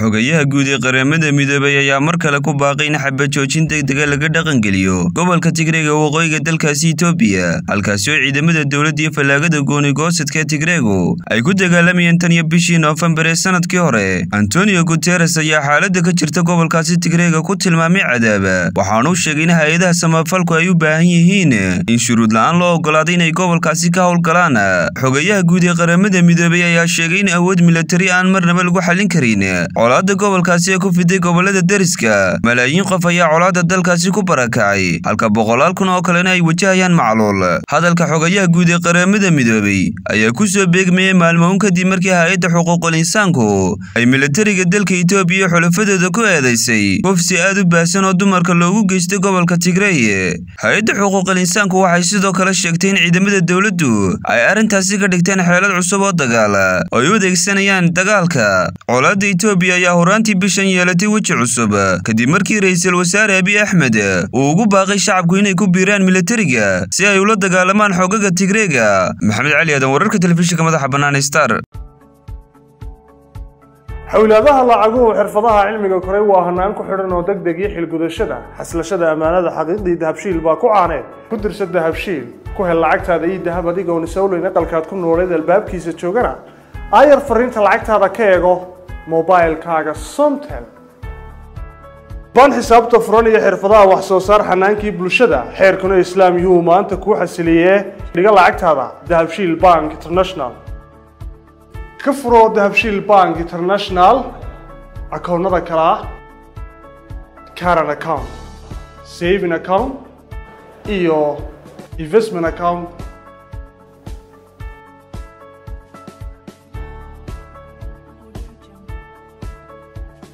xogayaha guud ee qaramada midoobay ayaa mar kale ku baaqay in xabad joojin degdega laga dhaqangeliyo gobolka tigreega waqooyiga dalkaasi itoobiya halkaasi oo ciidamada dowladda iyo fallaagada gooni-goosadka tigreegu ay ku dagaalamayeen tan iyo bishii noofembar ee sannadkii hore. Antonio guteres ayaa xaaladda ka jirta gobolkaasi tigreega ku tilmaamay cadaaba waxaanu sheegay in hay'adaha samafalku ay u baahan yihiin in shuruud la'aan loo ogolaaday inay gobolkaasi ka howlgalaan xogayaha guud ee qaramada midoobay ayaa sheegay in awood milatari aan marnaba lagu xallin karin colaadda gobolkaasi ee ku fiday gobollada deriska. Malaayiin qof ayaa colaadda dalkaasi ku barakacay halka boqolaal kun oo kalena ay wajahayaan macluul. Hadalka xogayaha guud ee qaramada midoobay ayaa ku soo beegmayay maalmoon kadib markii hay'adda xuquuqul insaanku ay milatariga dalka itoobiya xulafadooda ku eedaysay. Kufsi aad u baahsan oo dumarka loogu geystay gobolka tigrey hay'adda xuquuqul insaanku waxay sidoo kale sheegtay in ciidamada dowladdu ay arrintaasi ka dhigteen xeelad cusub oo dagaal oo ay u adeegsanayaan dagaalka. Colaadda itoobiya ayaa horaantii bishan yeelatay weji cusub kadib markii ra'iisul wasaare abiy axmed uu ugu baaqay shacabku inay ku biiraan milatariga si ay ula dagaalamaan xoogaga tigreega. Maxamed cali aadan wararka telefishinka madaxa bannaan star. Xowlaadaha lacaguhu xirfadaha cilmiga koray waa hanaan ku xidhan oo deg deg iyo xilgudashada. Xaslashada ammaanada xaqiiqdii dahabshiil baa ku caaneed ku dirsa dahabshiil ku hel lacagtaada iyo dahab adigoon isowleyn aqalkaad ku nooleed albaabkiisa joogana. Aayar fariinta lacagtaada ka eego mobilkaaga somtel baan xisaabta furan iyo xirfadaha wax soo saar xanaankii bulshada xeerkuna islaam yuhuu maanta kuu xasiliyee dhiga lacagtaada dahabshiil bank international. Ka furo dahabshiil bank international akoonnada kale ah caran account saving account iyo investment account